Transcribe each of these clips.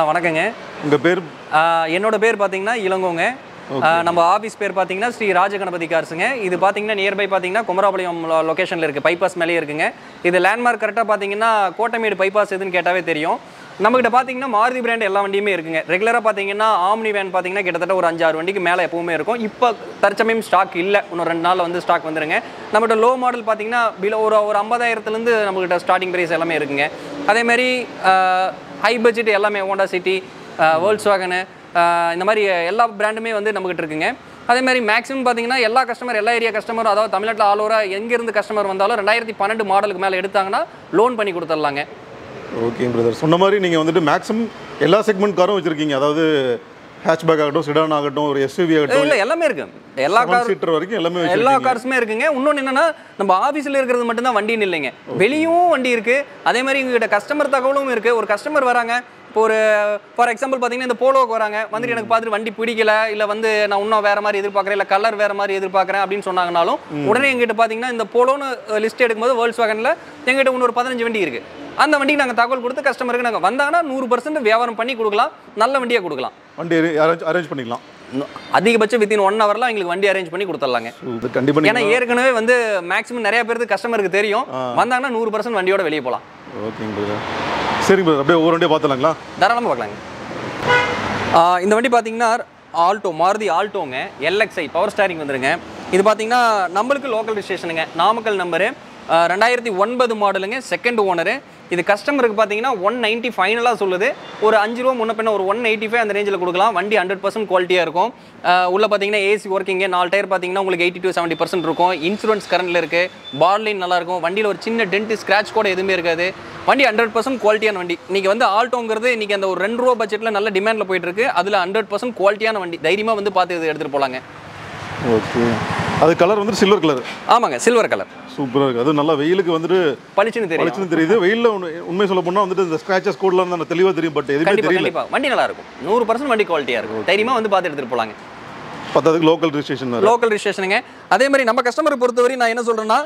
அண்ணா வணக்கங்க. உங்கள் பேர்? என்னோட பேர் பார்த்தீங்கன்னா இளங்கோங்க. நம்ம ஆஃபீஸ் பேர் பார்த்தீங்கன்னா ஸ்ரீ ராஜகணபதி கார்ஸுங்க இது பார்த்தீங்கன்னா நியர்பை பார்த்தீங்கன்னா குமராபாளையம் லொக்கேஷனில் இருக்குது பைபாஸ் மேலேயே இருக்குங்க. இது லேண்ட்மார்க் கரெக்டாக பார்த்தீங்கன்னா கோட்டமேடு பைபாஸ் எதுன்னு கேட்டாவே தெரியும். நம்மகிட்ட பார்த்தீங்கன்னா மாருதி பிராண்ட் எல்லா வண்டியுமே இருக்குங்க. ரெகுலராக பார்த்தீங்கன்னா ஆம்னி வேன் பார்த்தீங்கன்னா கிட்டத்தட்ட ஒரு அஞ்சாறு வண்டிக்கு மேலே எப்பவுமே இருக்கும். இப்போ தற்சமயம் ஸ்டாக் இல்லை. இன்னும் ரெண்டு நாளில் வந்து ஸ்டாக் வந்துருங்க. நம்மகிட்ட லோ மாடல் பார்த்தீங்கன்னா பிலோ ஒரு ஒரு ஐம்பதாயிரத்துலேருந்து நம்மகிட்ட ஸ்டார்டிங் ப்ரைஸ் எல்லாமே இருக்குங்க. அதே மாதிரி ஹை பட்ஜெட் எல்லாமே ஹோண்டா சிட்டி வேர்ல்ட்ஸ் வாகனு இந்த மாதிரி எல்லா பிராண்டுமே வந்து நம்மகிட்ட இருக்குங்க. அதே மாதிரி மேக்ஸிமம் பார்த்தீங்கன்னா எல்லா கஸ்டமர் எல்லா ஏரியா கஸ்டமரும் அதாவது தமிழ்நாட்டில் ஆல் ஓவராக எங்கேருந்து கஸ்டமர் வந்தாலும் ரெண்டாயிரத்தி பன்னெண்டு மாடலுக்கு மேலே எடுத்தாங்கன்னா லோன் பண்ணி கொடுத்துடலாங்க. ஓகே பிரதர் சொன்ன மாதிரி நீங்கள் வந்துட்டு மேக்ஸிமம் எல்லா செக்மெண்ட் காரும் வச்சுருக்கீங்க. அதாவது ஹேட்ச்பேக் ஆகட்டும் சிடான் ஆகட்டும் ஒரு எஸ்யூவி ஆகட்டும் இல்லை எல்லாமே இருக்கு. எல்லா கார் சீட்டர் வரைக்கும் எல்லாமே எல்லா கார்ஸுமே இருக்குங்க. இன்னொன்று என்னன்னா நம்ம ஆஃபீஸில் இருக்கிறது மட்டும்தான் வண்டின்னு இல்லைங்க. வெளியும் வண்டி இருக்கு. அதே மாதிரி எங்ககிட்ட கஸ்டமர் தகவலும் இருக்கு. ஒரு கஸ்டமர் வராங்க இப்போ ஒரு ஃபார் எக்ஸாம்பிள் பார்த்தீங்கன்னா இந்த போலோக்கு வராங்க. வந்துட்டு எனக்கு பார்த்துட்டு வண்டி பிடிக்கல இல்லை வந்து நான் இன்னும் வேற மாதிரி எதிர்பார்க்குறேன் இல்லை கலர் வேற மாதிரி எதிர்பார்க்குறேன் அப்படின்னு சொன்னாங்கனாலும் உடனே எங்கிட்ட பார்த்தீங்கன்னா இந்த போலோன்னு லிஸ்ட் எடுக்கும்போது வேர்ல்ட்ஸ் வாகனில் எங்கிட்ட இன்னொரு பதினஞ்சு வண்டி இருக்கு. அந்த வண்டிக்கு நாங்கள் தகவல் கொடுத்து கஸ்டமருக்கு நாங்கள் வந்தாங்கன்னா நூறு பர்சன்ட் வியாபாரம் பண்ணி கொடுக்கலாம் நல்ல வண்டியாக கொடுக்கலாம். வண்டி அரேஞ்ச் அரேஞ்ச் பண்ணிக்கலாம். அதிகபட்சம் வித்தின் ஒன் ஹவர்லாம் எங்களுக்கு வண்டி அரேஞ்ச் பண்ணி கொடுத்துடலாங்க. கண்டிப்பாக ஏன்னா ஏற்கனவே வந்து மேக்ஸிமம் நிறைய பேருக்கு கஸ்டமருக்கு தெரியும். வந்தாங்கன்னா நூறு பர்சன்ட் வண்டியோட வெளியே போகலாம். ஓகேங்க பிரதர் சரிங்க பிரதர் அப்படியே ஒவ்வொரு வண்டியாக பார்த்துலாங்களா தாராளமாக பார்க்கலாங்க. இந்த வண்டி பார்த்தீங்கன்னா ஆல்டோ மாருதி ஆல்டோங்க எல்எக்ஸ்ஐ பவர் ஸ்டாரிங் வந்துருங்க. இது பார்த்தீங்கன்னா நம்மளுக்கு லோக்கல் ரிஜிஸ்ட்ரேஷனுங்க நாமக்கல் நம்பரு ரெண்டாயிரத்தி ஒன்பது மாடலுங்க செகண்ட் ஓனரு இது கஸ்டமருக்கு பார்த்தீங்கன்னா ஒன் நைன்ட்டி ஃபைனலாக சொல்லுது. ஒரு அஞ்சு ரூபா முன்ன பின்ன ஒரு ஒன் எயிட்டி ஃபைவ் அந்த ரேஞ்சில் கொடுக்கலாம். வண்டி ஹண்ட்ரட் பர்சன்ட் குவாலிட்டியாக இருக்கும். உள்ள பார்த்தீங்கன்னா ஏசி ஒர்க்கிங்க நாலு டயர் பார்த்தீங்கன்னா உங்களுக்கு எயிட்டி டு செவன்ட்டி பர்சன்ட் இருக்கும். இன்சூரன்ஸ் கரண்டில் இருக்குது பார்லின் நல்லா இருக்கும். வண்டியில் ஒரு சின்ன டென்ட் ஸ்க்ராட்ச் கூட எதுவுமே இருக்காது. வண்டி ஹண்ட்ரட் பர்சன்ட் குவாலிட்டியான வண்டி. நீங்கள் வந்து ஆல்டோங்கிறது இன்றைக்கி அந்த ஒரு ரெண்டு ரூபா பட்ஜெட்டில் நல்ல டிமாண்டில் போயிட்டு இருக்கு. அதில் ஹண்ட்ரட் பர்சன்ட் குவாலிட்டியான வண்டி. தைரியமாக வந்து பார்த்து இது எடுத்துகிட்டு போகலாங்க ஓகே. அது கலர் வந்துட்டு சில்வர் கலர் ஆமாங்க சில்வர் கலர் சூப்பராக இருக்குது அது நல்லா வெயிலுக்கு வந்துட்டு பளிச்சுன்னு தெரியும். பளிச்சுன்னு தெரியுது. வெயிலில் உண்மை சொல்ல போனால் வந்துட்டு இந்த ஸ்க்ராச்சஸ் கோட்லாம் தான் தெளிவாக தெரியும் பட் எதுவுமே கண்டிப்பாக தெரியல. கண்டிப்பாக வண்டி நல்லா இருக்கும். நூறு பர்சன்ட் வண்டி குவாலிட்டியாக இருக்கும். தைரியமாக வந்து பார்த்து எடுத்துகிட்டு போகலாங்க பத்தாவதுக்கு லோக்கல் ரிஜிஸ்ட்ரேஷன் லோக்கல் ரிஜிஸ்ட்ரேஷனுங்க அதே மாதிரி நம்ம கஸ்டமரை பொறுத்தவரை நான் என்ன சொல்றேன்னா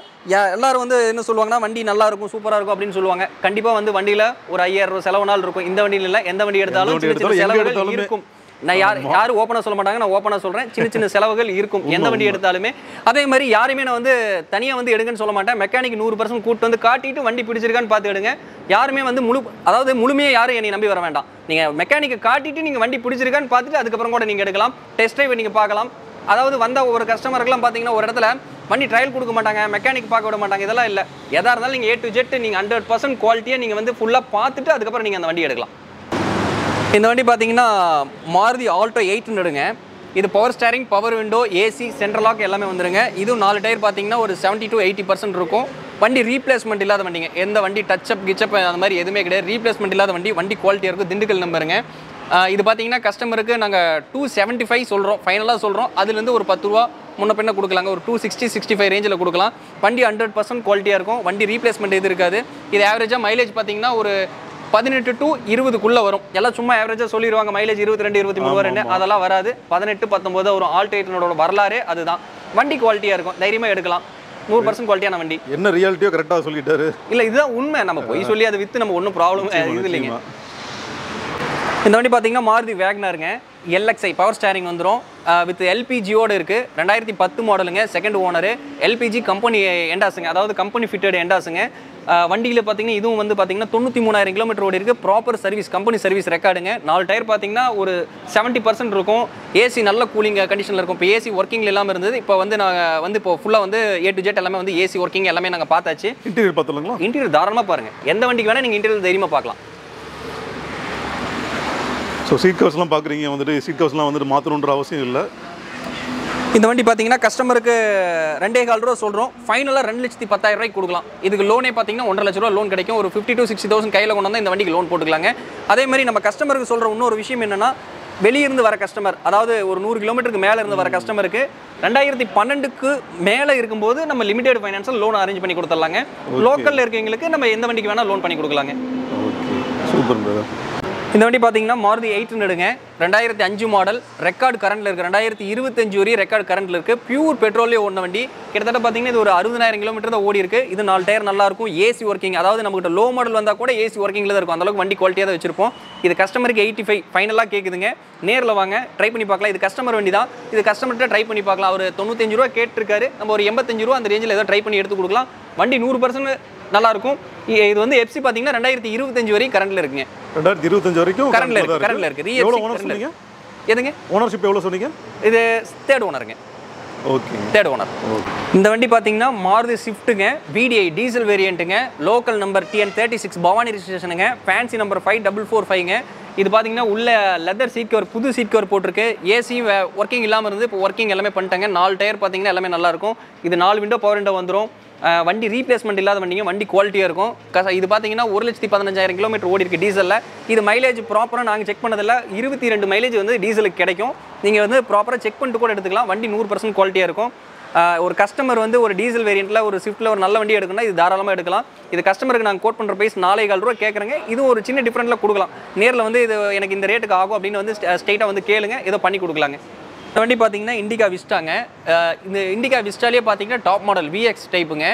எல்லாரும் வந்து என்ன சொல்லுவாங்கன்னா வண்டி நல்லா இருக்கும் சூப்பரா இருக்கும் அப்படின்னு சொல்லுவாங்க. கண்டிப்பா வந்து வண்டியில ஒரு ஐயாயிரம் ரூபாய் செலவு நாள் இருக்கும். இந்த வண்டியில இல்ல எந்த வண்டி எடுத்தாலுமே. இருக்கும். நான் யார் யாரும் ஓப்பனாக சொல்ல மாட்டாங்க. நான் ஓப்பனாக சொல்கிறேன் சின்ன சின்ன செலவுகள் இருக்கும். எந்த வண்டி எடுத்தாலுமே. அதே மாதிரி யாருமே நான் வந்து தனியாக வந்து எடுங்கன்னு சொல்ல மாட்டேன். மெக்கானிக் நூறு பர்சன்ட் கூட்டு வந்து காட்டிட்டு வண்டி பிடிச்சிருக்கான்னு பார்த்து எடுங்க. யாருமே வந்து முழு அதாவது முழுமையாக யாரும் என்னை நம்பி வர வேண்டாம். நீங்கள் மெக்கானிக்கை காட்டிட்டு நீங்கள் வண்டி பிடிச்சிருக்கான்னு பார்த்துட்டு அதுக்கப்புறம் கூட நீங்கள் எடுக்கலாம். டெஸ்ட் ட்ரைவ் நீங்கள் பார்க்கலாம். அதாவது வந்த ஒரு கஸ்டமருக்குலாம் பார்த்தீங்கன்னா ஒரு இடத்துல வண்டி ட்ரையல் கொடுக்க மாட்டாங்க. மெக்கானிக் பார்க்க விட மாட்டாங்க. இதெல்லாம் இல்லை. எதா இருந்தாலும் நீங்கள் ஏ டு ஜெட் நீங்கள் ஹண்ட்ரட் பர்சன்ட் குவாலிட்டியை நீங்கள் வந்து ஃபுல்லாக பார்த்துட்டு அதுக்கப்புறம் நீங்கள் அந்த வண்டி எடுக்கலாம். இந்த வண்டி பார்த்தீங்கன்னா மாருதி ஆல்டோ எயிட் ஹண்ட்ரடுங்க இது power steering power window AC central lock எல்லாமே வந்துருங்க. இதுவும் நாலு டயர் பார்த்தீங்கன்னா ஒரு 70 டு எயிட்டி பர்சன்ட் இருக்கும். வண்டி ரீப்ளேஸ்மெண்ட் இல்லாத வண்டிங்க. எந்த வண்டி டச்சப் கிச்சப் அந்த மாதிரி எதுவுமே கிடையாது. ரீப்ளேஸ்மெண்ட் இல்லாத வண்டி வண்டி குவாலிட்டியாக இருக்கும் திண்டுக்கல் நம்பருங்க. இது பார்த்தீங்கன்னா கஸ்டமருக்கு நாங்கள் டூ செவன்ட்டி ஃபைவ் சொல்கிறோம் ஃபைனலாக சொல்கிறோம் அதுலேருந்து ஒரு பத்து ரூபா முன்ன பின்ன கொடுக்கலாங்க. ஒரு டூ சிக்ஸ்டி சிக்ஸ்டி ஃபைவ் ரேஞ்சில் கொடுக்கலாம். வண்டி ஹண்ட்ரட் பர்சன்ட் குவாலிட்டியாக இருக்கும். வண்டி ரீப்ளேஸ்மெண்ட் எது இருக்காது. இது ஆவரேஜாக மைலேஜ் பார்த்தீங்கன்னா ஒரு பதினெட்டு டு இருபதுக்குள்ள வரும். எல்லாம் சும்மா ஆவரேஜாக சொல்லிடுவாங்க மைலேஜ் இருபத்தி ரெண்டு இருபத்தி மூணு வரும்னு அதெல்லாம் வராது. பதினெட்டு பத்தொம்போது வரும் ஆல்டேட்டனோட வரலாறே அதுதான். வண்டி குவாலிட்டியாக இருக்கும். தைரியமாக எடுக்கலாம். நூறு பர்சன்ட் குவாலிட்டியான வண்டி. என்ன ரியாலிட்டியோ கரெக்டாக சொல்லிட்டாரு. இல்லை இதுதான் உண்மை. நம்ம பொய் சொல்லி அதை விற்று நம்ம ஒன்றும் ப்ராப்ளம் இது இல்லைங்க. இந்த வண்டி பார்த்தீங்கன்னா மாருதி வேக்னருங்க. எல்எக்ஸ்ஐ பவர் ஸ்டேரிங் வந்துடும் வித் எல்பிஜியோடு இருக்குது ரெண்டாயிரத்தி பத்து மாடலுங்க செகண்ட் ஓனரு எல்பிஜி கம்பெனி எண்டாஸுங்க அதாவது கம்பெனி ஃபிட்டட் எண்டாஸுங்க வண்டியில் பார்த்தீங்கன்னா இதுவும் வந்து பார்த்தீங்கன்னா தொண்ணூற்றி மூணாயிரம் கிலோமீட்டர் ஓடி இருக்குது ப்ராப்பர் சர்வீஸ் கம்பெனி சர்வீஸ் ரெக்கார்டுங்க நாலு டயர் பார்த்தீங்கன்னா ஒரு செவன்ட்டி பர்சன்ட் இருக்கும். ஏசி நல்ல கூலிங் கண்டிஷனில் இருக்கும். இப்போ ஏசி ஒர்க்கிங்கில் இல்லாமல் இருந்தது. இப்போ வந்து நாங்கள் வந்து இப்போ ஃபுல்லாக வந்து ஏ டு ஜெட் எல்லாமே வந்து ஏசி ஒர்க்கிங் எல்லாமே நாங்கள் பார்த்தாச்சு. இன்டீரியர் பார்த்துலாங்களா இன்டீரியர் தாராளமாக பாருங்கள் எந்த வண்டிக்கு வேணால் நீங்கள் இன்டீரியர் தைரியமாக பார்க்கலாம். ஸோ சீட் கவர்ஸ்லாம் பார்க்குறீங்க வந்துட்டு சீட் கவர்ஸ்லாம் வந்துட்டு மாற்றணுன்ற அவசியம் இல்லை. இந்த வண்டி பார்த்தீங்கன்னா கஸ்டமருக்கு ரெண்டே கால் ரூபா சொல்கிறோம் ஃபைனலாக ரெண்டு லட்சத்தி பத்தாயிரம் ரூபாய்க்கு கொடுக்கலாம். இதுக்கு லோனே பார்த்தீங்கன்னா ஒன்றரை லட்ச ரூபா லோன் கிடைக்கும். ஒரு ஃபிஃப்டி டு சிக்ஸ்டி தௌசண்ட் கையில் கொண்டு வந்தால் இந்த வண்டிக்கு லோன் போட்டுக்கலாங்க. அதே மாதிரி நம்ம கஸ்டமருக்கு சொல்கிற இன்னொரு விஷயம் என்னென்னா வெளியிருந்து வர கஸ்டமர் அதாவது ஒரு நூறு கிலோமீட்டருக்கு மேலே இருந்து வர கஸ்டமருக்கு ரெண்டாயிரத்தி பன்னெண்டுக்கு மேலே இருக்கும்போது நம்ம லிமிடெட் ஃபைனான்ஸில் லோன் அரேஞ்ச் பண்ணி கொடுத்துடலாங்க. லோக்கலில் இருக்கவங்களுக்கு நம்ம எந்த வண்டிக்கு வேணால் லோன் பண்ணி கொடுக்கலாங்க. ஓகே சூப்பர் பிரதர் இந்த வண்டி பார்த்தீங்கன்னா மாருதி எயிட் ஹண்ட்ரடுங்க ரெண்டாயிரத்தி அஞ்சு மாடல் ரெக்கார்டு கரண்ட்ல இருக்கு. ரெண்டாயிரத்தி இருபத்தஞ்சு வரையும் ரெக்கார்டு கரண்ட்ல இருக்கு. பியூர் பெட்ரோலே ஓடின வண்டி. கிட்டத்தட்ட பார்த்தீங்கன்னா இது ஒரு அறுபதாயிரம் கிலோமீட்டர் தான் ஓடி இருக்கு. இது நாலு டயர் நல்லா இருக்கும். ஏசி ஒர்க்கிங் அதாவது நம்மகிட்ட லோ மாடல் வந்தால் கூட ஏசி ஒர்க்கிங்ல தான் இருக்கும். அந்தளவுக்கு வண்டி குவாலிட்டியாக தான் வச்சிருப்போம். இது கஸ்டமருக்கு எயிட்டி ஃபைவ் ஃபைனலாக கேட்குதுங்க நேரில் வாங்க. ட்ரை பண்ணி பார்க்கலாம். இது கஸ்டமர் வண்டி தான். இது கஸ்டமர்கிட்ட ட்ரை பண்ணி பார்க்கலாம். அவர் தொண்ணூத்தஞ்சு ரூபா கேட்டிருக்காரு. நம்ம ஒரு எண்பத்தஞ்சு ரூபா அந்த ரேஞ்சில் ஏதோ ட்ரை பண்ணி எடுத்து கொடுக்கலாம். வண்டி நூறு பர்சன்ட் நல்லா இருக்கும் இ- இது வந்து எஃப்சி பார்த்தீங்கன்னா ரெண்டாயிரத்தி இருபத்தஞ்சு வரைக்கும் கரண்ட்ல இருக்குங்க. ரெண்டாயிரத்தி இருபத்தஞ்சு வரைக்கும் கரண்ட்ல இருக்கு கரண்ட்ல இருக்கு. எவ்வளோ ஓனர் சொன்னீங்க. எதுங்க ஓனர்ஷிப் எவ்வளோ சொன்னீங்க? இது தேர்ட் ஓனருங்க ஓகேங்க தேர்ட் ஓனர் இந்த வண்டி பார்த்தீங்கன்னா மாருதி ஸ்விஃப்ட்டுங்க VDI diesel வேரியண்ட்டுங்க local number TN thirty six Bhavani ரிஜிஸ்ட்ரேஷனுங்க fancy number five double four ஃபைவ்ங்க இது பார்த்தீங்கன்னா உள்ள லெதர் சீட் கவர் புது சீட் கவர் போட்டிருக்கு. ஏசி ஒர்க்கிங் இல்லாமல் இருந்து இப்போ ஒர்க்கிங் எல்லாமே பண்ணிட்டாங்க. நாலு டயர் பார்த்தீங்கன்னா எல்லாமே நல்லா இருக்கும். இது நாலு விண்டோ பவர் விண்டோ வந்துடும் வண்டி ரீப்ளேஸ்மெண்ட் இல்லாத வண்டிங்க வண்டி குவாலிட்டியாக இருக்கும். கச- இது பார்த்தீங்கன்னா ஒரு லட்சத்தி பதினஞ்சாயிரம் கிலோமீட்டர் ஓடி இருக்குது டீசலில் இது மைலேஜ் ப்ராப்பராக நாங்கள் செக் பண்ணதில்ல. இருபத்தி ரெண்டு மைலேஜ் வந்து டீசலுக்கு கிடைக்கும். நீங்கள் வந்து ப்ராப்பராக செக் பண்ணிட்டு கூட எடுத்துக்கலாம். வண்டி நூறு பர்சன்ட் குவாலிட்டியாக இருக்கும். ஒரு கஸ்டமர் வந்து ஒரு டீசல் வேரியண்ட்டில் ஒரு ஸ்விஃப்ட்டில் ஒரு நல்ல வண்டி எடுக்கணும்னா இது தாராளமாக எடுக்கலாம். இது கஸ்டமருக்கு நாங்கள் கோட் பண்ணுற பிரைஸ் நாலே கால் ரூபா கேட்குறேங்க இது ஒரு சின்ன டிஃப்ரெண்ட்டில் கொடுக்கலாம். நேரில் வந்து இது எனக்கு இந்த ரேட்டுக்கு ஆகும் அப்படின்னு வந்து ஸ்ட்ரெயிட்டாக வந்து கேளுங்க. ஏதோ பண்ணி கொடுக்கலாங்க. இந்த வண்டி பார்த்தீங்கன்னா இண்டிகா விஸ்டாங்க இந்த இண்டிகா விஸ்டாலே பார்த்தீங்கன்னா டாப் மாடல் விஎக்ஸ் டைப்புங்க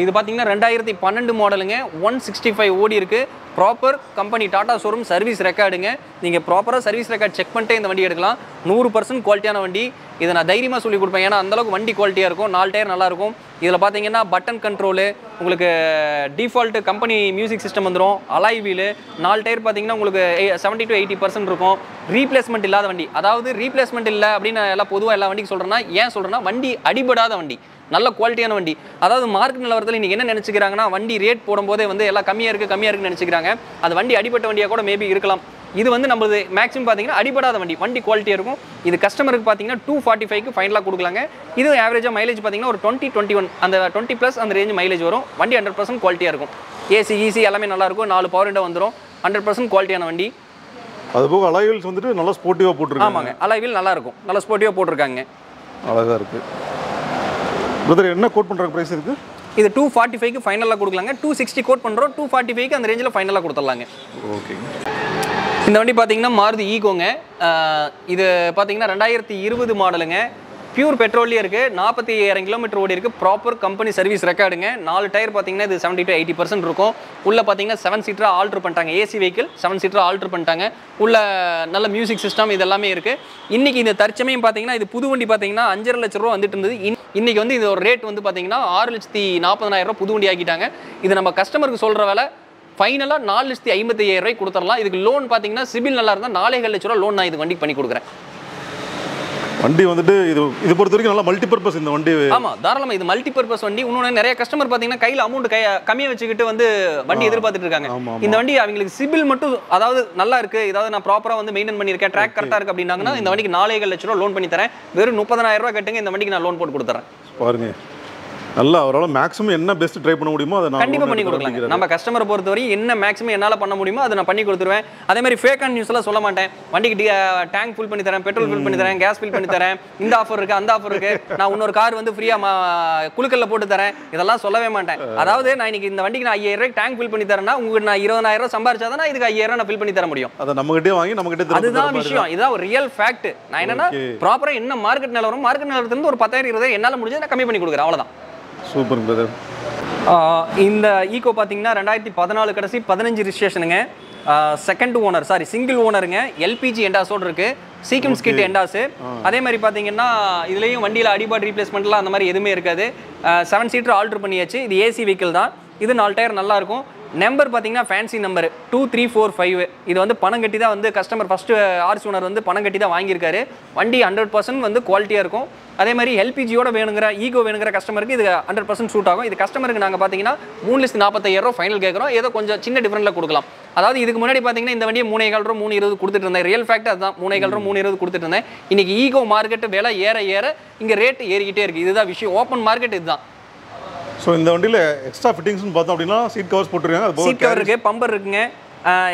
இது பார்த்தீங்கன்னா ரெண்டாயிரத்தி பன்னெண்டு மாடலுங்க ஒன் சிக்ஸ்டி ஃபைவ் ஓடி இருக்குது proper company Tata showroom service ரெக்கார்டுங்க நீங்கள் ப்ராப்பராக சர்வீஸ் ரெக்கார்ட் செக் பண்ணிட்டே இந்த வண்டி எடுக்கலாம். நூறு பர்சன்ட் குவாலிட்டியான வண்டி. இதை நான் தைரியமாக சொல்லி கொடுப்பேன். ஏன்னா அந்தளவுக்கு வண்டி குவாலிட்டியாக இருக்கும். நாலு டயர் நல்லாயிருக்கும் இதில் பார்த்தீங்கன்னா பட்டன் கண்ட்ரோலு உங்களுக்கு டிஃபால்ட்டு கம்பெனி மியூசிக் சிஸ்டம் வந்துடும் அலாய் வீலு நாலு டயர் பார்த்தீங்கன்னா உங்களுக்கு செவன்ட்டி டு எயிட்டி பர்சன்ட் இருக்கும். ரீப்ளேஸ்மெண்ட் இல்லாத வண்டி. அதாவது ரீப்ளேஸ்மெண்ட் இல்லை அப்படின்னு எல்லாம் பொதுவாக எல்லா வண்டிக்கு சொல்கிறேன்னா ஏன் சொல்கிறேன்னா வண்டி அடிபடாத வண்டி. நல்ல குவாலிட்டியான வண்டி. அதாவது மார்க்கெட் நிலவரத்தில் இன்றைக்கி என்ன நினச்சிக்கிறாங்கன்னா வண்டி ரேட் போடும்போதே வந்து எல்லாம் கம்மியாக இருக்குது கம்மியாக இருக்குன்னு நினச்சிக்கிறாங்க. அது வண்டி அடிபட்ட வண்டியாக கூட மேபி இருக்கலாம். இது வந்து நம்மளது மேக்ஸிமம் பார்த்தீங்கன்னா அடிபடாத வண்டி. வண்டி குவாலிட்டியாக இருக்கும். இது கஸ்டமருக்கு பார்த்தீங்கன்னா டூ ஃபார்ட்டி ஃபைவ்க்கு ஃபைனலாக கொடுக்கலாங்க. இது ஆவரேஜாக மைலேஜ் பார்த்தீங்கன்னா ஒரு டுவெண்ட்டி டுவெண்ட்டி ஒன் அந்த டுவெண்ட்டி ப்ளஸ் அந்த ரேஞ்ச் மைலேஜ் வரும். வண்டி ஹண்ட்ரட் பர்சன்ட் குவாலிட்டியாக இருக்கும். ஏசி ஈசி எல்லாமே நல்லா இருக்கும். நாலு பவர் விண்டோ வந்துடும் ஹண்ட்ரட் பர்சன்ட் குவாலிட்டியான வண்டி. அது போக அலைவல்ஸ் வந்துட்டு நல்லா ஸ்போர்ட்டிவாக போட்டிருக்காங்க. ஆமாங்க. அலைவில் நல்லா இருக்கும். நல்லா ஸ்போர்ட்டிவாக போட்டிருக்காங்க. அழகாக இருக்குது பிரதர் என்ன கோட் பண்ணுற ப்ரைஸ் இருக்கு இது டூ ஃபார்ட்டி ஃபைவ்க்கு ஃபைனலாக கொடுக்கலாங்க. டூ சிக்ஸ்டி கோட் பண்ணுறோம் டூ ஃபார்ட்டி ஃபைவ்க்கு அந்த ரேஞ்சில் ஃபைனலாக கொடுத்துடலாங்க. ஓகேங்க இந்த வண்டி பார்த்தீங்கன்னா மாருதி ஈகோங்க. இது பார்த்தீங்கன்னா ரெண்டாயிரத்தி இருபது மாடலுங்க பியூர் பெட்ரோல்லே இருக்குது நாற்பத்தி ஐயாயிரம் கிலோமீட்டர் ஓடி இருக்குது ப்ராப்பர் கம்பெனி சர்வீஸ் ரெக்கார்டுங்க நாலு டயர் பார்த்தீங்கன்னா இது செவன்ட்டி டு எயிட்டி பர்சன்ட் இருக்கும். உள்ளே பார்த்தீங்கன்னா செவன் சீட்டராக ஆல்ட்ரு பண்ணிட்டாங்க. ஏசி வெஹிக்கிள் செவன் சீட்டராக ஆல்ட்ரு பண்ணிட்டாங்க. உள்ள நல்ல மியூசிக் சிஸ்டம் இது எல்லாமே இருக்குது இன்றைக்கி இந்த தற்சமயம் பார்த்தீங்கன்னா இது புது வண்டி பார்த்தீங்கன்னா அஞ்சரை லட்ச ரூபா வந்துட்டு இருந்தது. இன்றைக்கி இன்னைக்கு வந்து இது ஒரு ரேட் வந்து பார்த்தீங்கன்னா ஆறு லட்சத்தி நாற்பதனாயிரம் ரூபா புது வண்டி ஆக்கிட்டாங்க. இது நம்ம கஸ்டமருக்கு சொல்கிற வேலை ஃபைனலாக நாலு லட்சத்தி ஐம்பத்தி ஐயாயிரம் ரூபாய் கொடுத்துடலாம். இதுக்கு லோன் பார்த்தீங்கன்னா சிபில் நல்லா இருந்தால் நாலே லட்ச ரூபா லோன் நான் இது வண்டிக்கு பண்ணி கொடுக்குறேன். வண்டி வந்துட்டு இது இது பொறுத்த வரைக்கும் நல்லா மல்டிபர்பஸ் இந்த வண்டி. ஆமா தாராளமா இது மல்டி பர்பஸ் வண்டி. இன்னொன்று நிறைய கஸ்டமர் பார்த்தீங்கன்னா கையில் அமௌண்ட் கை கம்மியாக வச்சுக்கிட்டு வந்து வண்டி எதிர்பார்த்துட்டு இருக்காங்க. இந்த வண்டி அவங்களுக்கு சிபில் மட்டும் அதாவது நல்லா இருக்கு ஏதாவது நான் ப்ராப்பராக வந்து மெயின்டைன் பண்ணியிருக்கேன் ட்ராக் கரெக்டாக இருக்கு அப்படின்னாங்கன்னா இந்த வண்டிக்கு நாலே லட்ச ரூபா லோன் பண்ணி தரேன். வெறும் முப்பதனாயிரம் ரூபா கட்டுங்க இந்த வண்டிக்கு நான் லோன் போட்டு கொடுத்துறேன் பாருங்க. நல்லா அவரால் மேக்ஸிமம் என்ன பெஸ்ட் ட்ரை பண்ண முடியுமோ அதை நான் கண்டிப்பா loan பண்ணி வாங்கிக்கிறேன். நம்ம கஸ்டமரை பொறுத்தவரை என்ன மேக்ஸிமம் என்னால பண்ண முடியுமோ அதை நான் பண்ணி கொடுத்துருவேன். அதே மாதிரி ஃபேக் ஆன் நியூஸ் எல்லாம் சொல்ல மாட்டேன். வண்டிக்கு டேங்க் ஃபில் பண்ணி தரேன் பெட்ரோல் ஃபில் பண்ணி தரேன் கேஸ் ஃபில் பண்ணி தரேன். இந்த ஆஃபர் இருக்கு அந்த ஆஃபர் இருக்கு. நான் இன்னொரு கார் வந்து ஃப்ரீயா குழுக்கல்ல போட்டு தரேன். இதெல்லாம் சொல்லவே மாட்டேன். அதாவது நான் இன்னைக்கு இந்த வண்டிக்கு நான் ஐயாயிரம் ரூபாய் டேங்க் ஃபில் பண்ணி தரேன்னா உங்களுக்கு நான் இருபதாயிரம் ரூபாய் சம்பாரிச்சாதான் நான் இதுக்கு ஐயாயிரம் நான் ஃபில் பண்ணி தர முடியும். அதை நம்மகிட்டே வாங்கி நம்மகிட்டே அதுதான் விஷயம். இதுதான் ஒரு ரியல் ஃபேக்ட் நான் என்னன்னா Okay. ப்ராப்பரா என்ன மார்க்கெட் நிலவரம் மார்க்கெட் நிலவரத்துல ஒரு பத்தாயிரம் இருபதாயிரம் என்னால முடிஞ்சதை நான் கம்மி பண்ணி கொடுக்குறேன். அவ்வளவுதான். Super brother. இந்த ஈகோ பார்த்தீங்கன்னா ரெண்டாயிரத்தி பதினாலு கடைசி பதினஞ்சு ரிஜிஸ்ட்ரேஷனுங்க செகண்ட் ஓனர் சாரி சிங்கிள் ஓனருங்க எல்பிஜி எண்டாஸோடு இருக்கு. சீக்வன்ஸ் கிட் எண்டாஸு அதே மாதிரி பார்த்தீங்கன்னா இதுலேயும் வண்டியில் அடிபாட் ரீப்ளேஸ்மெண்ட்லாம் அந்த மாதிரி எதுவுமே இருக்காது. செவன் சீட்டர் ஆல்ட்ரு பண்ணியாச்சு. இது ஏசி வெஹிக்கிள் தான். இது நாலு டயர் நல்லா இருக்கும். நம்பர் பார்த்தீங்கன்னா fancy number two three four five இது வந்து பணம் கட்டி தான் வந்து கஸ்டமர் ஃபஸ்ட்டு ஆர்ஸ் ஓனர் வந்து பணம் கட்டி தான் வாங்கியிருக்காரு. வண்டி ஹண்ட்ரட் பர்சன்ட் வந்து குவாலிட்டியாக இருக்கும். அதே மாதிரி எல்பிஜியோட வேணுங்கிற ஈகோ வேணுங்கிற கஸ்டமருக்கு இது ஹண்ட்ரட் பர்சன்ட் சூட் ஆகும். இது கஸ்டமருக்கு நாங்கள் பார்த்தீங்கன்னா மூணு லட்சத்து நாற்பத்தாயிரம் ஃபைனல் கேட்குறோம் ஏதோ கொஞ்சம் சின்ன டிஃப்ரெண்ட்டில் கொடுக்கலாம். அதாவது இதுக்கு முன்னாடி பார்த்தீங்கன்னா இந்த வண்டியை மூணே கால் ரூபா மூணு இருபது கொடுத்துட்டு இருந்தேன். ரியல் ஃபேக்ட் அதுதான். மூணே கால் ரூபா மூணு இருபது கொடுத்துட்டு இருந்தேன். இன்னைக்கு ஈகோ மார்க்கெட் விலை ஏற ஏற இங்கே ரேட்டு ஏறிக்கிட்டே இருக்குது இதுதான் விஷயம். ஓப்பன் மார்க்கெட் இதுதான். ஸோ இந்த வண்டியில் எக்ஸ்ட்ரா ஃபிட்டிங்ஸ்னு பார்த்தோம் அப்படின்னா சீட் கவர்ஸ் போட்டிருக்காங்க. சீட் கவர் இருக்கு பம்பர் இருக்குங்க.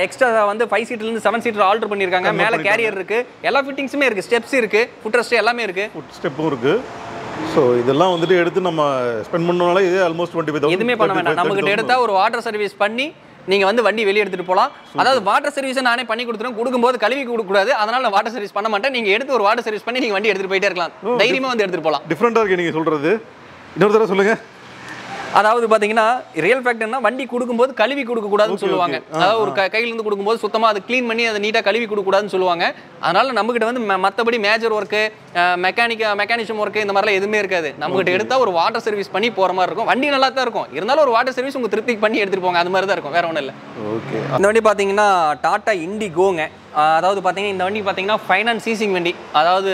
எக்ஸ்ட்ரா வந்து ஃபைவ் சீட்லேருந்து செவன் சீட்டர் ஆல்டர் பண்ணியிருக்காங்க மேலே கேரியர் இருக்கு. எல்லா ஃபிட்டிங்ஸுமே இருக்கு. ஸ்டெப்ஸ் இருக்கு. ஃபுட்ரஸ்ட் எல்லாமே இருக்கு. ஃபுட் ஸ்டெப்பும் இருக்குது ஸோ இதெல்லாம் வந்துட்டு எடுத்து நம்ம ஸ்பெண்ட் பண்ணனால இதே ஆல்மோஸ்ட் டுவெண்ட்டி எதுவுமே பண்ண வேண்டாம். நம்ம கிட்ட எடுத்தா ஒரு வாட்டர் சர்வீஸ் பண்ணி நீங்க வந்து வண்டி வெளியே எடுத்துட்டு போகலாம் அதாவது வாட்டர் சர்வீஸை நானே பண்ணி கொடுத்துருவேன். கொடுக்கும்போது கழுவி கொடுக்கக்கூடாது. அதனால நான் வாட்டர் சர்வீஸ் பண்ண மாட்டேன். நீங்க எடுத்து ஒரு வாட்டர் சர்வீஸ் பண்ணி நீங்க வண்டி எடுத்துட்டு போயிட்டே இருக்கலாம். தைரியமா வந்து எடுத்துட்டு போகலாம் டிஃப்ரெண்ட்டாக இருக்கு நீங்கள் சொல்கிறது இன்னொரு தடவை சொல்லுங்கள் அதாவது பாத்தீங்கன்னா ரியல் ஃபேக்ட்னா வண்டி கொடுக்கும்போது கழுவி கொடுக்க கூடாதுன்னு Okay, சொல்லுவாங்க அதாவது ஒரு க- கையில இருந்து கொடுக்கும்போது சுத்தமா அதை க்ளீன் பண்ணி அதை நீட்டா கழுவி கொடுக்க கூடாதுன்னு சொல்லுவாங்க. அதனால நம்ம கிட்ட வந்து ம- மத்தபடி major work mechanic mechanism work இந்த மாதிரிலாம் எதுவுமே இருக்காது. நம்ம கிட்ட எடுத்தா ஒரு வாட்டர் சர்வீஸ் பண்ணி போற மாதிரி இருக்கும். வண்டி நல்லா தான் இருக்கும். இருந்தாலும் ஒரு வாட்டர் சர்வீஸ் உங்க திருப்திக்கு பண்ணி எடுத்துட்டு போங்க. அது மாதிரி தான் இருக்கும். வேற ஒன்றும் இல்லை. ஓகே. இந்த வண்டி பார்த்தீங்கன்னா டாடா இண்டிகோங்க. அதாவது பார்த்தீங்கன்னா இந்த வண்டி பார்த்தீங்கன்னா ஃபைனான்ஸ் சீசிங் வண்டி. அதாவது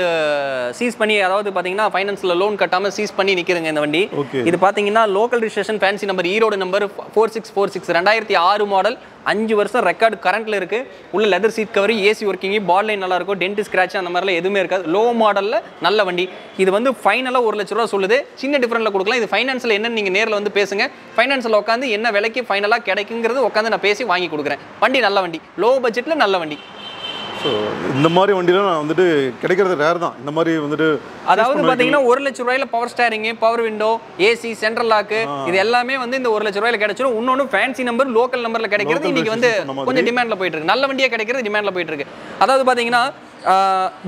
சீஸ் பண்ணி அதாவது பார்த்தீங்கன்னா ஃபைனான்ஸில் லோன் கட்டாமல் சீஸ் பண்ணி நிற்கிறங்க இந்த வண்டி. இது பார்த்தீங்கன்னா local registration fancy number Erode number four six four six ரெண்டாயிரத்தி ஆறு மாடல் அஞ்சு வருஷம் ரெக்கார்டு கரண்ட்ல இருக்கு. உள்ள leather seat cover AC working ball line நல்லா இருக்கும் டென்ட் ஸ்கிராச் அந்த மாதிரிலாம் எதுவுமே இருக்காது. லோ மாடலில் நல்ல வண்டி. இது வந்து ஃபைனலாக ஒரு லட்ச ரூபா சொல்லுது. சின்ன டிஃபரெண்ட்ல கொடுக்கலாம். இது ஃபைனான்ஸில் என்னன்னு நீங்கள் நேரில் வந்து பேசுங்க. ஃபைனான்ஸில் உட்காந்து என்ன விலைக்கு ஃபைனலாக கிடைக்குங்கிறது உட்காந்து நான் பேசி வாங்கி கொடுக்குறேன். வண்டி நல்ல வண்டி. லோ பட்ஜெட்டில் நல்ல வண்டி. ஸோ இந்த மாதிரி வண்டிலாம் நான் வந்துட்டு கிடைக்கிறது ரேர் தான். இந்த மாதிரி வந்துட்டு அதாவது பாத்தீங்கன்னா ஒரு லட்ச ரூபாயில power steering power window AC central lock இது எல்லாமே வந்து இந்த ஒரு லட்ச ரூபாயில கிடைச்சிரும். இன்னொன்னு ஃபேன்சி நம்பர் லோக்கல் நம்பர்ல கிடைக்கிறது. இன்னைக்கு வந்து. கொஞ்சம் டிமாண்ட்ல போயிட்டு இருக்கு. நல்ல வண்டியா கிடைக்கிறது டிமாண்ட்ல போயிட்டு இருக்கு. அதாவது பாத்தீங்கன்னா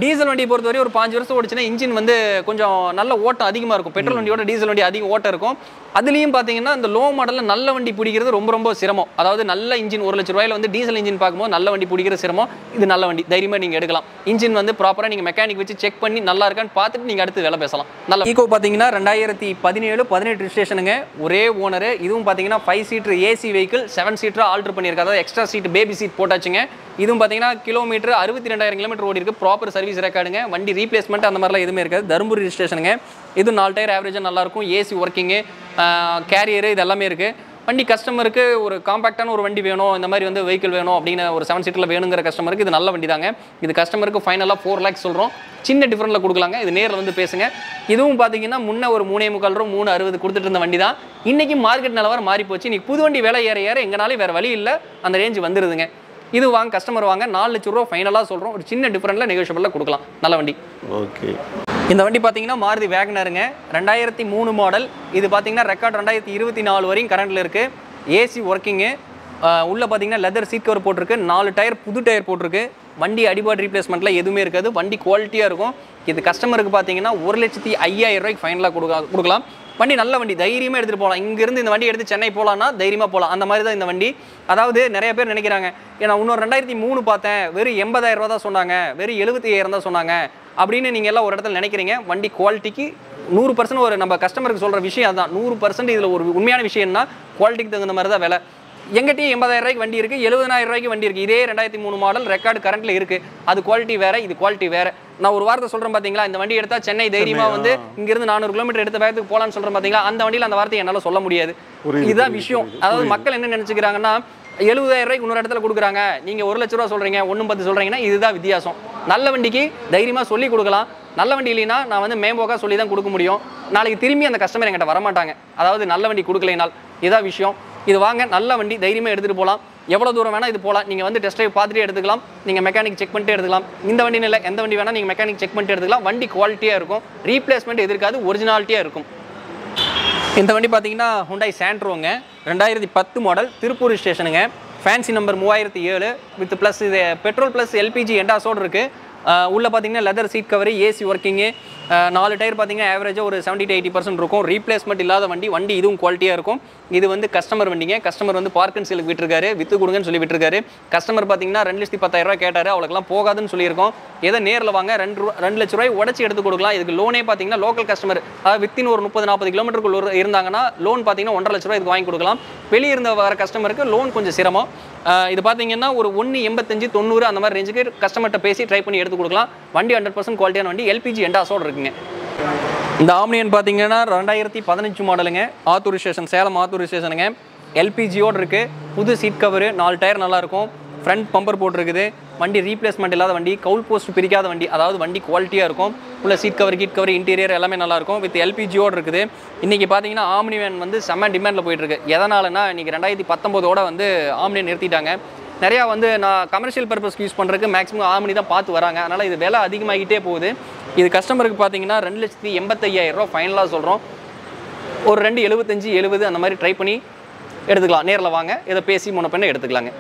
டீசல் வண்டியை பொறுத்தவரை ஒரு பாஞ்சு வருஷம் ஓடிச்சுன்னா இன்ஜின் வந்து கொஞ்சம் நல்ல ஓட்டம் அதிகமாக இருக்கும். பெட்ரோல் வண்டியோட டீசல் வண்டி அதிக ஓட்டம் இருக்கும். அதுலேயும் பார்த்தீங்கன்னா இந்த லோ மாடலில் நல்ல வண்டி பிடிக்கிறது ரொம்ப ரொம்ப சிரமம். அதாவது நல்ல இன்ஜின் ஒரு லட்ச ரூபாயில வந்து டீசல் இன்ஜின் பார்க்கும்போது நல்ல வண்டி பிடிக்கிறது சிரமம். இது நல்ல வண்டி. தைரியமாக நீங்கள் எடுக்கலாம். இன்ஜின் வந்து ப்ராப்பராக நீங்கள் மெக்கானிக் வச்சு செக் பண்ணி நல்லா இருக்கான்னு பார்த்துட்டு நீங்கள் அடுத்து வேலை பேசலாம். நல்ல ஈகோ பார்த்தீங்கன்னா ரெண்டாயிரத்தி பதினேழு பதினெட்டு ரிஜிஸ்ட்ரேஷனுங்க ஒரே ஓனர் இதுவும் பார்த்தீங்கன்னா five seater AC vehicle seven seater alter பண்ணியிருக்காங்க அதாவது எக்ஸ்ட்ரா சீட் பேபி சீட் போட்டாச்சுங்க. இதுவும் பார்த்தீங்கன்னா கிலோமீட்டர் அறுபத்தி ரெண்டாயிரம் கிலோமீட்டர் ஓடி இருக்குது ப்ராப்பர் சர்வீஸ் ரெக்கார்டுங்க வண்டி ரீப்ளேஸ்மெண்ட் அந்த மாதிரிலாம் எதுவுமே இருக்காது. தருமபுரி ரிஜிஸ்ட்ரேஷனுங்க இது நாலு டயர் ஆவரேஜாக நல்லாயிருக்கும். ஏசி ஒர்க்கிங்கு கேரியரு இது எல்லாமே இருக்குது வண்டி கஸ்டமருக்கு ஒரு காம்பாக்டான ஒரு வண்டி வேணும். இந்த மாதிரி வந்து வெஹிக்கிள் வேணும் அப்படின்னு ஒரு செவன் சீட்டில் வேணுங்கிற கஸ்டமருக்கு இது நல்ல வண்டி தாங்க. இது கஸ்டமருக்கு ஃபைனலாக ஃபோர் லேக்ஸ் சொல்கிறோம் சின்ன டிஃப்ரெண்ட்டில் கொடுக்கலாங்க. இது நேரில் வந்து பேசுங்க. இதுவும் பார்த்தீங்கன்னா முன்ன ஒரு மூணே முக்கால் ரூபா மூணு அறுபது கொடுத்துட்டு இருந்த வண்டி தான். இன்றைக்கி மார்க்கெட் நிலவரம் மாறி போச்சு இன்றைக்கி புது வண்டி விலை ஏற ஏற எங்கனாலே வேறு வழி இல்லை. அந்த ரேஞ்சு வந்துடுதுங்க இது வாங்க கஸ்டமர் வாங்க நாலு லட்ச ரூபா ஃபைனலாக சொல்கிறோம் ஒரு சின்ன டிஃப்ரெண்ட்டில் நெகோஷியபிளில் கொடுக்கலாம். நல்ல வண்டி. ஓகே. இந்த வண்டி பார்த்தீங்கன்னா மாருதி வேகனருங்க. ரெண்டாயிரத்தி மூணு மாடல் இது பார்த்தீங்கன்னா ரெக்கார்ட் ரெண்டாயிரத்தி இருபத்தி நாலு வரையும் கரண்ட்டில் இருக்குது ஏசி ஒர்க்கிங்கு உள்ளே பார்த்தீங்கன்னா லெதர் சீட் கவர் போட்டிருக்கு. நாலு டயர் புது டயர் போட்டிருக்கு. வண்டி அடிபாட் ரீப்ளேஸ்மெண்ட்லாம் எதுவுமே இருக்காது. வண்டி குவாலிட்டியாக இருக்கும். இது கஸ்டமருக்கு பார்த்தீங்கன்னா ஒரு லட்சத்தி ஐயாயிரம் ரூபாய்க்கு ஃபைனலாக கொடுக்க கொடுக்கலாம். வண்டி நல்ல வண்டி. தைரியமாக எடுத்துகிட்டு போகலாம் இங்கேருந்து இந்த வண்டி எடுத்து சென்னை போகலான்னா தைரியமாக போகலாம் அந்த மாதிரி தான் இந்த வண்டி. அதாவது நிறைய பேர் நினைக்கிறாங்க ஏன்னா இன்னொரு ரெண்டாயிரத்தி மூணு பார்த்தேன் வெறும் எண்பதாயிரம் ரூபா தான் சொன்னாங்க வெறும் எழுபத்தி ஐயாயிரம் தான் சொன்னாங்க அப்படின்னு நீங்கள் எல்லாம் ஒரு இடத்துல நினைக்கிறீங்க வண்டி குவாலிட்டிக்கு நூறு பர்சன்ட் ஒரு நம்ம கஸ்டமருக்கு சொல்கிற விஷயம் அதுதான். நூறு பர்சன்ட் இதில் ஒரு உண்மையான விஷயம்னா குவாலிட்டிக்கு தகுந்த மாதிரி தான் விலை. எங்கிட்டயும் எண்பதாயிரம் ரூபாய்க்கு வண்டி இருக்குது எழுபதாயிரம் ரூபாய்க்கு வண்டி இருக்குது இதே ரெண்டாயிரத்தி மூணு மாடல் ரெக்கார்டு கரண்ட்டில் இருக்குது அது குவாலிட்டி வேற இது குவாலிட்டி வேற. நான் ஒரு வார்த்தை சொல்கிறேன் பார்த்தீங்களா இந்த வண்டி எடுத்தால் சென்னை தைரியமாக வந்து இங்கிருந்து நானூறு கிலோமீட்டர் எடுத்த வேகத்துக்கு போகலான்னு சொல்கிறேன் பார்த்தீங்களா அந்த வண்டியில் அந்த வார்த்தையை என்னால் சொல்ல முடியாது. இதுதான் விஷயம். அதாவது. மக்கள் என்ன நினச்சிக்கிறாங்கன்னா எழுபதாயிரம் ரூபாய்க்கு இன்னொரு இடத்துல கொடுக்குறாங்க. நீங்கள் ஒரு லட்ச ரூபா சொல்கிறீங்க ஒன்றும் பத்து சொல்கிறீங்கன்னா இதுதான் வித்தியாசம். நல்ல வண்டிக்கு தைரியமாக சொல்லி கொடுக்கலாம். நல்ல வண்டி இல்லைன்னா நான் வந்து மேம்போக்காக சொல்லி தான் கொடுக்க முடியும். நாளைக்கு திரும்பி அந்த கஸ்டமர் என்கிட்ட வரமாட்டாங்க. அதாவது நல்ல வண்டி கொடுக்கலைனால். இதான் விஷயம். இது வாங்க நல்ல வண்டி தைரியமாக எடுத்துகிட்டு போகலாம் எவ்வளோ தூரம் வேணால் இது போகலாம் நீங்கள் வந்து டெஸ்ட் ட்ரைவ் பார்த்துட்டே எடுத்துக்கலாம். நீங்கள் மெக்கானிக் செக் பண்ணிட்டு எடுத்துக்கலாம். இந்த வண்டின்னு இல்லை எந்த வண்டி வேணால் நீங்கள் மெக்கானிக் செக் பண்ணிட்டு எடுத்துக்கலாம். வண்டி குவாலிட்டியாக இருக்கும். ரீப்ளேஸ்மெண்ட் எதிர்க்காது ஒரிஜினாலிட்டியாக இருக்கும். இந்த வண்டி பார்த்தீங்கன்னா ஹுண்டாய் சாண்ட்ரோங்க ரெண்டாயிரத்தி பத்து மாடல் திருப்பூர் ஸ்டேஷனுங்க ஃபேன்சி நம்பர் மூவாயிரத்தி ஏழு வித் ப்ளஸ் இது பெட்ரோல் ப்ளஸ் எல்பிஜி எண்டாசோடு இருக்குது உள்ளே பார்த்தீங்கன்னா leather seat cover AC working நாலு டயர் பார்த்தீங்கன்னா ஆவரேஜாக ஒரு செவன்ட்டி டு எயிட்டி பர்சன்ட் இருக்கும். ரீப்ளேஸ்மெண்ட் இல்லாத வண்டி வண்டி இதுவும் குவாலிட்டியாக இருக்கும். இது வந்து கஸ்டமர் வண்டிங்க. கஸ்டமர் வந்து பார்க்கன் சீலுக்கு சேலுக்கு விட்டுருக்காரு. வித்து கொடுங்கன்னு சொல்லி விட்டுருக்காரு. கஸ்டமர் பார்த்தீங்கன்னா ரெண்டு லட்சத்தி பத்தாயிரம் கேட்டார். அவளுக்குலாம் போகாதுன்னு சொல்லியிருக்கோம். எதை நேரில் வாங்க? ரெண்டு ரூபா ரெண்டு லட்ச ரூபாய் உடச்சி எடுத்து கொடுக்கலாம். இதுக்கு லோனே பார்த்தீங்கன்னா லோக்கல் கஸ்டமர் அதாவது வித்தின் ஒரு முப்பது நாற்பது கிலோமீட்டருக்குள்ள இருந்தாங்கன்னா லோன் பார்த்தீங்கன்னா ஒன்றரை லட்ச ரூபாய் இதுக்கு வாங்கி கொடுக்கலாம். வெளியே இருந்த வர கஸ்டமருக்கு லோன் கொஞ்சம் சிரமம். இது பார்த்தீங்கன்னா ஒரு ஒன்று எண்பத்தஞ்சு தொண்ணூறு அந்த மாதிரி ரேஞ்சுக்கு கஸ்டமர்கிட்ட பேசி ட்ரை பண்ணி எடுத்து கொடுக்கலாம். வண்டி ஹண்ட்ரட் பர்சன்ட் குவாலிட்டியான வண்டி. எல்பிஜி எண்டாசோடு இருக்குது இருக்குங்க இந்த ஆம்னியன் பார்த்தீங்கன்னா ரெண்டாயிரத்தி பதினஞ்சு மாடலுங்க. ஆத்தூர் ஸ்டேஷன் சேலம் ஆத்தூர் ஸ்டேஷனுங்க. எல்பிஜியோடு இருக்குது புது சீட் கவரு நாலு டயர் நல்லாயிருக்கும். ஃப்ரண்ட் பம்பர் போட்டிருக்குது. வண்டி ரீப்ளேஸ்மெண்ட் இல்லாத வண்டி கவுல் போஸ்ட் பிரிக்காத வண்டி அதாவது வண்டி குவாலிட்டியாக இருக்கும். உள்ள seat cover kit cover interior எல்லாமே நல்லாயிருக்கும். வித் எல்பிஜியோடு இருக்குது. இன்றைக்கி பார்த்தீங்கன்னா ஆம்னி வேன் வந்து செம்ம டிமாண்டில் போயிட்டுருக்கு. எதனாலனா இன்றைக்கி ரெண்டாயிரத்தி பத்தொம்போதோட வந்து ஆம்னியன் நிறுத்திட்டாங்க. நிறையா வந்து நான் கமர்ஷியல் பர்பஸ்க்கு யூஸ் பண்ணுறதுக்கு மேக்ஸிமம் ஆம்னி தான் பார்த்து வராங்க. அதனால் இது விலை அதிகமாகிட்டே போகுது. இது கஸ்டமருக்கு பார்த்தீங்கன்னா ரெண்டு லட்சத்தி எண்பத்தையாயிரம் ரூபா ஃபைனலாக சொல்கிறோம் ஒரு ரெண்டு எழுபத்தஞ்சி எழுபது அந்த மாதிரி ட்ரை பண்ணி எடுத்துக்கலாம். நேரில் வாங்க. இதை பேசி முன்ன பண்ண எடுத்துக்கலாங்க.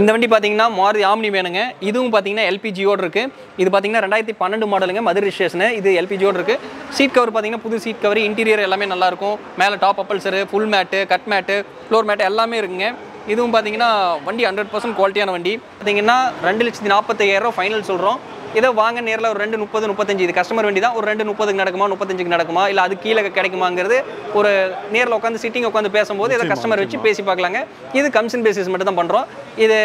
இந்த வண்டி பார்த்தீங்கன்னா மாருதி ஆம்னி வேணுங்க. இதுவும் பார்த்தீங்கன்னா எல்பிஜியோடு இருக்குது இது பார்த்தீங்கன்னா ரெண்டாயிரத்தி பன்னெண்டு மாடலுங்க மதுரை ஸ்டேஷனு இது எல்பிஜியோடு இருக்குது சீட் கவர் பார்த்தீங்கன்னா புது சீட் கவர் இன்டீரியர் எல்லாமே நல்லாயிருக்கும் மேலே top upholstery full mat cut mat floor mat எல்லாமே இருக்குங்க. இதுவும் பார்த்தீங்கன்னா வண்டி ஹண்ட்ரட் பர்சன்ட் குவாலிட்டியான வண்டி. பார்த்தீங்கன்னா ரெண்டு லட்சத்தி நாற்பத்தையாயிரம் ஃபைனல் சொல்கிறோம் இதை வாங்க நேரில் ஒரு ரெண்டு முப்பது முப்பத்தஞ்சு. இது கஸ்டமர் வண்டி தான். ஒரு ரெண்டு முப்பதுக்கு நடக்குமா முப்பத்தஞ்சுக்கு நடக்குமா இல்லை அது கீழே கிடைக்குமாங்கிறது ஒரு நேரில் உட்காந்து சிட்டிங் உட்காந்து பேசும்போது இதை கஸ்டமர் வச்சு பேசி பார்க்கலாங்க. இது கமிஷன் பேசிஸ் மட்டும் தான் பண்ணுறோம் இது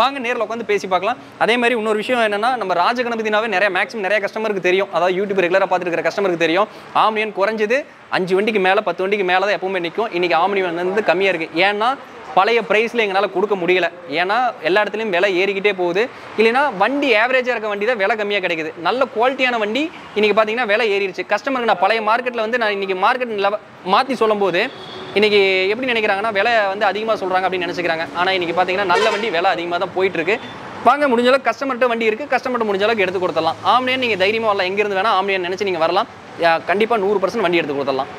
வாங்க நேரில் உட்காந்து பேசி பார்க்கலாம். அதே மாதிரி இன்னொரு விஷயம் என்னன்னா நம்ம ராஜகணபதினாவே நிறைய மேக்ஸிமம் நிறைய கஸ்டமருக்கு தெரியும். அதாவது யூடியூப் ரெகுலராக பார்த்துட்டு இருக்கிற கஸ்டமருக்கு தெரியும். ஆம்னியன் குறைஞ்சது அஞ்சு வண்டிக்கு மேலே பத்து வண்டிக்கு மேலே தான் எப்பவுமே நிற்கும் இன்றைக்கி ஆம்னியன் வந்து கம்மியாக இருக்குது ஏன்னா பழைய ப்ரைஸில் எங்களால் கொடுக்க முடியல. ஏன்னா எல்லா இடத்துலையும் விலை ஏறிக்கிட்டே போகுது. இல்லைன்னா வண்டி ஆவரேஜாக இருக்க வண்டி தான் விலை கம்மியாக கிடைக்குது. நல்ல குவாலிட்டியான வண்டி இன்றைக்கி பார்த்தீங்கன்னா விலை ஏறிடுச்சு. கஸ்டமருக்கு நான் பழைய மார்க்கெட்டில் வந்து நான் இன்றைக்கி மார்க்கெட் நில மாற்றி சொல்லும்போது இன்றைக்கி எப்படி நினைக்கிறாங்கன்னா விலை வந்து அதிகமாக சொல்கிறாங்க அப்படின்னு நினச்சிக்கிறாங்க. ஆனால் இன்றைக்கி பார்த்தீங்கன்னா நல்ல வண்டி விலை அதிகமாக தான் போயிட்டுருக்கு. வாங்க முடிஞ்ச அளவுக்கு கஸ்டமர்கிட்ட வண்டி இருக்குது கஸ்டமர்கிட்ட முடிஞ்சளவுக்கு எடுத்து கொடுத்துடலாம். ஆம்னியன் நீங்கள் தைரியமாக வரலாம். எங்கேருந்து வேணால் ஆம்னியன் நினச்சி நீங்கள் வரலாம். கண்டிப்பாக நூறு பர்சன்ட் வண்டி எடுத்து கொடுத்துடலாம்.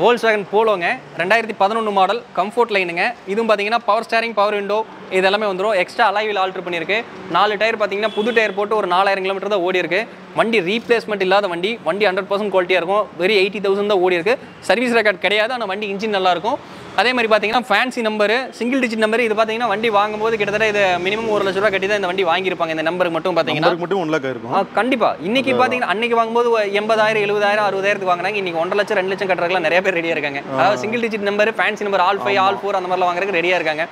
வோல்ஸ் வேகன் போலோங்க ரெண்டாயிரத்தி பதினொன்று மாடல் கம்ஃபோர்ட் லைனுங்க இதுவும் பார்த்தீங்கன்னா பவர் ஸ்டேரிங் பவர் விண்டோ இது எல்லாமே வந்துடும் எக்ஸ்ட்ரா அலைவில் ஆல்ட்ரு பண்ணியிருக்கு. நாலு டயர் பார்த்தீங்கன்னா புது டயர் போட்டு ஒரு நாலாயிரம் கிலோமீட்டர் தான் ஓடிருக்கு வண்டி ரீப்ளேஸ்மெண்ட் இல்லாத வண்டி வண்டி ஹண்ட்ரட் பர்சன்ட் குவாலிட்டியாக இருக்கும். வெறும் எயிட்டி தௌசண்ட் தான் ஓடி இருக்கு சர்வீஸ் ரெக்கார்ட் கிடையாது ஆனால் வண்டி இன்ஜின் நல்லா இருக்கும் அதே மாதிரி பார்த்தீங்கன்னா fancy number single digit number இது பார்த்தீங்கன்னா வண்டி வாங்கும்போது கிட்டத்தட்ட இது மினிமம் ஒரு லட்ச ரூபா கட்டி தான் இந்த வண்டி வாங்கியிருப்பாங்க. இந்த நம்பருக்கு மட்டும் பார்த்தீங்கன்னா. மட்டும் ஒன் லேக் இருக்கும் ஆ கண்டிப்பா. இன்னைக்கு பாத்தீங்கன்னா அன்னைக்கு வாங்கும்போது எண்பதாயிரம் எழுபதாயிரம் அறுபதாயிரத்துக்கு வாங்குறாங்க இன்னைக்கு ஒன்றரை லட்சம் ரெண்டு லட்சம் கட்டுறதுக்குலாம் நிறைய பேர் ரெடியா இருக்காங்க. அதாவது single digit number fancy number all five all four அந்த மாதிரிலாம் வாங்குறதுக்கு ரெடியா இருக்காங்க.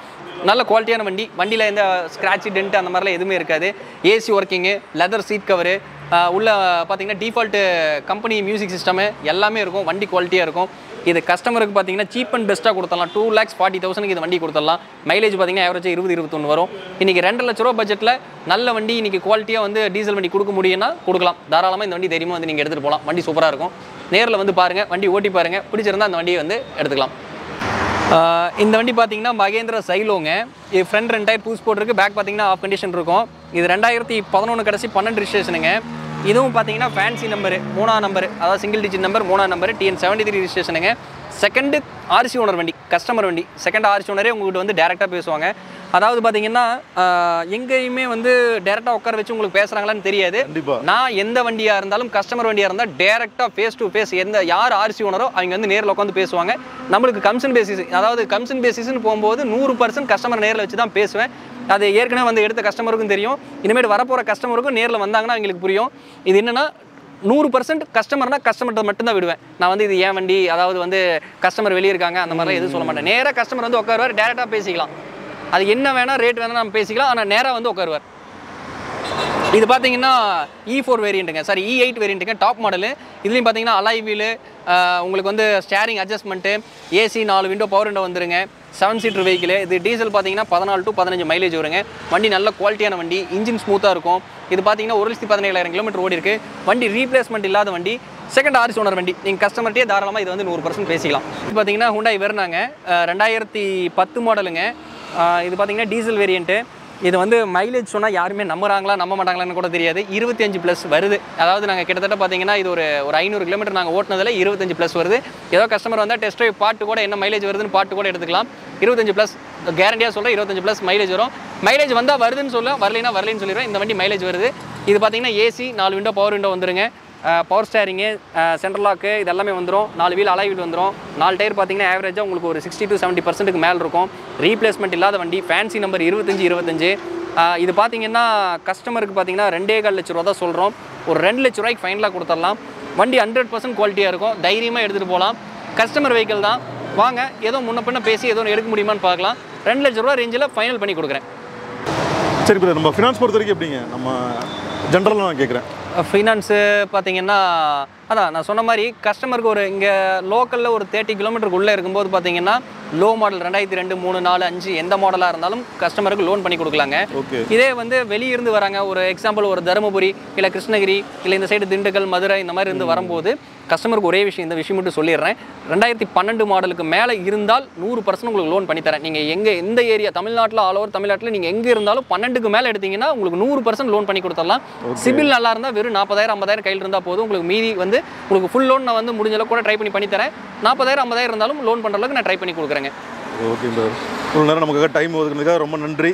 நல்ல குவாலிட்டியான வண்டி. வண்டியில் எந்த ஸ்க்ராட்சி டென்ட் அந்த மாதிரிலாம் எதுவுமே இருக்காது. AC working leather seat cover உள்ள பார்த்தீங்கன்னா டிஃபால்ட்டு கம்பெனி மியூசிக் சிஸ்டமு எல்லாமே இருக்கும். வண்டி குவாலிட்டியாக இருக்கும். இது கஸ்டமருக்கு பார்த்தீங்கன்னா சீப் அண்ட் பெஸ்ட்டாக கொடுத்துடலாம். டூ லேக்ஸ் ஃபார்ட்டி தௌசண்ட்க்கு இது வண்டி கொடுத்துடலாம். மைலேஜ் பார்த்தீங்கன்னா ஆவரேஜ் இருபது இருபத்தொன்று வரும். இன்றைக்கி ரெண்டு லட்ச ரூபா பட்ஜெட்டில் நல்ல வண்டி இன்றைக்கி குவாலிட்டியாக வந்து டீசல் வண்டி கொடுக்க முடியும்னா கொடுக்கலாம். தாராளமாக இந்த வண்டி தைரியமாக வந்து நீங்கள் எடுத்துகிட்டு போகலாம். வண்டி சூப்பராக இருக்கும். நேரில் வந்து பாருங்கள் வண்டி ஓட்டி பாருங்கள் பிடிச்சிருந்தா அந்த வண்டியை வந்து எடுத்துக்கலாம். இந்த வண்டி பார்த்தீங்கன்னா மகேந்திரா சைலோங்க. இது ஃப்ரண்ட் ரெண்டு டயர் பூஸ் போட்டிருக்கு பேக் பார்த்தீங்கன்னா ஆஃப் கண்டிஷன் இருக்கும். இது ரெண்டாயிரத்தி பதினொன்று கடைசி பன்னெண்டு ரிஜிஸ்ட்ரேஷனுங்க இதுவும் பார்த்தீங்கன்னா ஃபேன்சி நம்பர் மூணாம் நம்பர் அதாவது சிங்கிள் டிஜிட் நம்பர் மூணாம் நம்பர் டிஎன் செவன்டி த்ரீ ரிஜிஸ்ட்ரேஷனுங்க செகண்டு ஆர்சி ஓனர் வண்டி கஸ்டமர் வண்டி. செகண்ட் ஆர்சி ஓனரே உங்கள்கிட்ட வந்து டேரெக்டாக பேசுவாங்க. அதாவது பார்த்தீங்கன்னா எங்கேயுமே வந்து டேரெக்டாக உட்கார வச்சு உங்களுக்கு பேசுகிறாங்களான்னு தெரியாது. நான் எந்த வண்டியாக இருந்தாலும் கஸ்டமர் வண்டியாக இருந்தால் டேரெக்டாக ஃபேஸ் டு ஃபேஸ் எந்த யார் ஆர்சி ஓனரோ அவங்க வந்து நேரில் உட்காந்து பேசுவாங்க. நம்மளுக்கு கமிஷன் பேசிஸ் அதாவது கமிஷன் பேசிஸ்னு போகும்போது நூறு பர்சன்ட் கஸ்டமர் நேரில் வச்சு தான் பேசுவேன். அது ஏற்கனவே வந்து எடுத்த கஸ்டமருக்கும் தெரியும். இனிமேல் வரப்போகிற கஸ்டமருக்கும் நேரில் வந்தாங்கன்னா அவங்களுக்கு புரியும். இது என்னன்னா நூறு பர்சன்ட் கஸ்டமர்னா கஸ்டமர்கிட்ட மட்டும்தான் விடுவேன். நான் வந்து இது ஏன் வண்டி? அதாவது வந்து கஸ்டமர் வெளியே இருக்காங்க அந்த மாதிரிலாம் எதுவும் சொல்ல மாட்டேன். நேராக கஸ்டமர் வந்து உட்காருவார் டேரெக்டாக பேசிக்கலாம். அது என்ன வேணால் ரேட் வேணால் நம்ம பேசிக்கலாம் ஆனால் நேராக வந்து உட்காருவார். இது பார்த்தீங்கன்னா இ e ஃபோர் வேரியண்ட்டுங்க சாரி இ e எயிட் வேரியண்ட்டுங்க டாப் மாடலு இதுலேயும் பார்த்தீங்கன்னா அலாய் வீலு உங்களுக்கு வந்து ஸ்டேரிங் அட்ஜஸ்ட்மெண்ட்டு ஏசி நாலு விண்டோ பவர் விண்டோ வந்துருங்க. செவன் சீட்டர் வெஹிக்கிள் இது டீசல் பார்த்தீங்கன்னா பதினாலு டு பதினஞ்சு மைலேஜ் வருங்க. வண்டி நல்ல குவாலிட்டியான வண்டி. இன்ஜின் ஸ்மூத்தாக இருக்கும். இது பார்த்தீங்கன்னா ஒரு லட்சத்தி பதினேழாயிரம் கிலோமீட்டர் ஓடி இருக்கு. வண்டி ரீப்ளேஸ்மெண்ட் இல்லாத வண்டி. செகண்ட் ஆர்ஸ் ஓனர் வண்டி. நீங்கள் கஸ்டமர்ட்டே தாராளமாக இது வந்து நூறு பர்சன்ட் பேசிக்கலாம். இது பார்த்தீங்கன்னா ஹுண்டாய் வெர்னாங்க ரெண்டாயிரத்தி பத்து மாடலுங்க இது பார்த்தீங்கன்னா டீசல் வேரியண்ட்டு இது வந்து மைலேஜ் சொன்னால் யாருமே நம்புறாங்களா நம்ப மாட்டாங்களான்னு கூட தெரியாது. இருபத்தஞ்சு ப்ளஸ் வருது. அதாவது நாங்கள் கிட்டத்தட்ட பார்த்தீங்கன்னா இது ஒரு ஒரு ஐநூறு கிலோமீட்டர் நாங்கள் ஓட்டினதில் இருபத்தஞ்சு ப்ளஸ் வருது. ஏதோ கஸ்டமர் வந்தால் டெஸ்ட் ட்ரைவ் பாட்டு கூட என்ன மைலேஜ் வருதுன்னு பாட்டு கூட எடுத்துக்கலாம். இருபத்தஞ்சு ப்ளஸ் கேரண்டியாக சொல்கிறேன் இருபத்தஞ்சு ப்ளஸ் மைலேஜ் வரும். மைலேஜ் வந்தால் வருதுன்னு சொல்ல வரலைன்னா வரலைன்னு சொல்லிடுறேன். இந்த வண்டி மைலேஜ் வருது. இது பார்த்தீங்கன்னா ஏசி நாலு விண்டோ பவர் விண்டோ வந்துருங்க. பவர் ஸ்டேரிங்கு சென்ட்ரல் லாக்கு இதெல்லாமே வந்துடும் நாலு வீல் அலை வீல் வந்துடும் நாலு டயர் பார்த்தீங்கன்னா ஆவரேஜாக உங்களுக்கு ஒரு சிக்ஸ்டி டு செவன்ட்டி பர்சன்ட்டுக்கு மேலே இருக்கும். ரீப்ளேஸ்மெண்ட் இல்லாத வண்டி ஃபேன்சி நம்பர் இருபத்தஞ்சி இருபத்தஞ்சு. இது பார்த்தீங்கன்னா கஸ்டமருக்கு பார்த்தீங்கன்னா ரெண்டே கால் லட்ச ரூபா தான் சொல்கிறோம் ஒரு ரெண்டு லட்ச ரூபாய்க்கு ஃபைனலாக கொடுத்துடலாம். வண்டி ஹண்ட்ரட் பர்சன்ட் குவாலிட்டியாக இருக்கும். தைரியமாக எடுத்துகிட்டு போகலாம். கஸ்டமர் வெஹிக்கிள் தான். வாங்க ஏதோ முன்ன பின்ன பேசி ஏதோ ஒன்று எடுக்க முடியுமான்னு பார்க்கலாம். ரெண்டு லட்ச ரூபா ரேஞ்சில் ஃபைனல் பண்ணி கொடுக்குறேன். சரி பிரதர் நம்ம ஃபினான்ஸ் பொறுத்த வரைக்கும் எப்படிங்க? நம்ம ஜென்ரலாக நான் கேட்குறேன். ஃபினான்ஸு பார்த்தீங்கன்னா அதான் நான் சொன்ன மாதிரி கஸ்டமருக்கு ஒரு இங்கே லோக்கலில் ஒரு தேர்ட்டி கிலோமீட்டருக்கு உள்ளே இருக்கும்போது பார்த்தீங்கன்னா லோ மாடல் ரெண்டாயிரத்தி ரெண்டு மூணு நாலு அஞ்சு எந்த மாடலாக இருந்தாலும் கஸ்டமருக்கு லோன் பண்ணி கொடுக்கலாங்க. ஓகே. இதே வந்து வெளியிருந்து வராங்க ஒரு எக்ஸாம்பிள் ஒரு தருமபுரி இல்லை கிருஷ்ணகிரி இல்லை இந்த சைடு திண்டுக்கல் மதுரை இந்த மாதிரி இருந்து வரும்போது கஸ்டமருக்கு ஒரே விஷயம் இந்த விஷயம் மட்டும் சொல்லிடுறேன். ரெண்டாயிரத்தி பன்னெண்டு மாடலுக்கு மேலே இருந்தால் நூறு பர்சன்ட் உங்களுக்கு லோன் பண்ணித்தரேன் நீங்கள் எங்கே எந்த ஏரியா தமிழ்நாட்டில் ஆல் ஓவர் தமிழ்நாட்டில் நீங்கள் எங்கே இருந்தாலும் பன்னெண்டுக்கு மேலே எடுத்தீங்கன்னா உங்களுக்கு நூறு பர்சன்ட் லோன் பண்ணி கொடுத்துடலாம். சிபில் நல்லா இருந்தால் வெறும் நாற்பதாயிரம் ஐம்பதாயிரம் கையில் இருந்தால் போதும். உங்களுக்கு மீதி வந்து உங்களுக்கு ஃபுல் லோன் நான் வந்து முடிஞ்ச அளவுக்கு கூட ட்ரை பண்ணி பண்ணித்தரேன் நாற்பதாயிரம் ஐம்பதாயிரம் இருந்தாலும் லோன் பண்ணுற அளவுக்கு நான் ட்ரை பண்ணி கொடுக்குறேங்க. ஓகே இவ்வளோ நேரம் நமக்காக டைம் ஒதுக்குனதுக்காக ரொம்ப நன்றி.